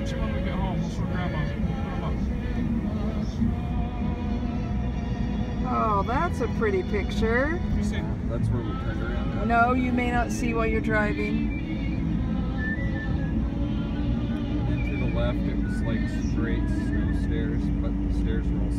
watch it when we get home. We'll show Grandma. Oh, that's a pretty picture. You see? That's where we turned around. No, you may not see while you're driving. And to the left, it was like straight snow stairs, but the stairs were all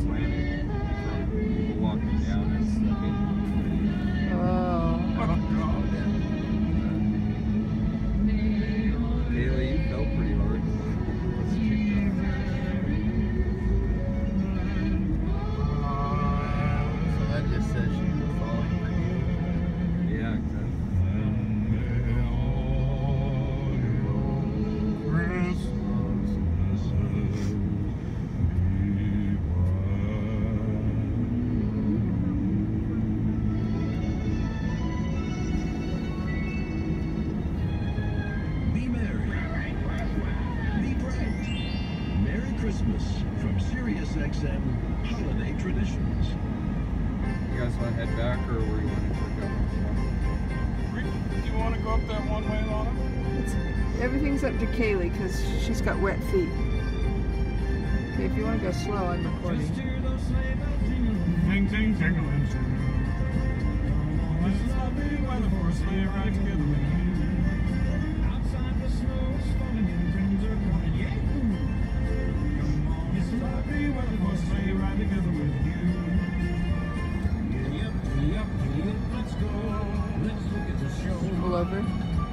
SiriusXM Holiday Traditions. You guys want to head back, or where you want to go? Do you want to go up that one way, Lana? It's, everything's up to Kaylee because she's got wet feet. Okay, if you want to go slow, I'm recording. Ding, ding, ding, This is lovely weather for a sleigh ride together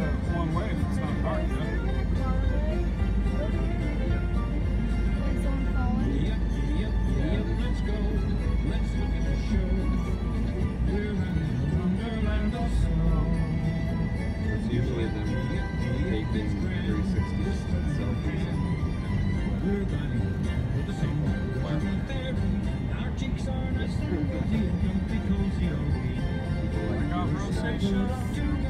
one way if it's not dark yet. Giddy up, giddy up, giddy up, let's go. Let's look at the show. We're running wonderland of snow. It's usually them taking 360 selfies We're riding with the song of country fair. Our cheeks are nice and rosy and comfy, cozy are like Got rosacea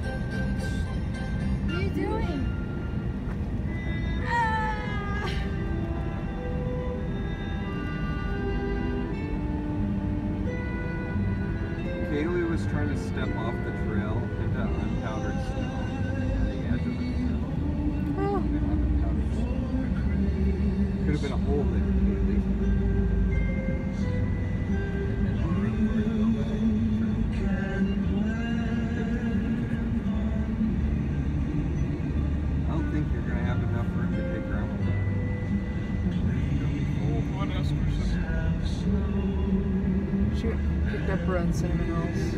trying to step off the trail into unpowdered snow on the edge of. Oh, the snow. Could have been a hole there, her own cinnamon rolls.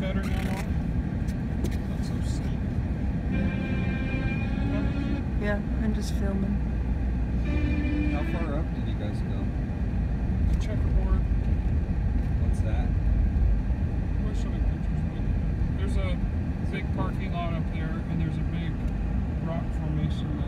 better now. Not so steep. Yeah, I'm just filming. How far up did you guys go? The checkerboard. What's that? We're showing pictures. There's a big parking lot up there, and there's a big rock formation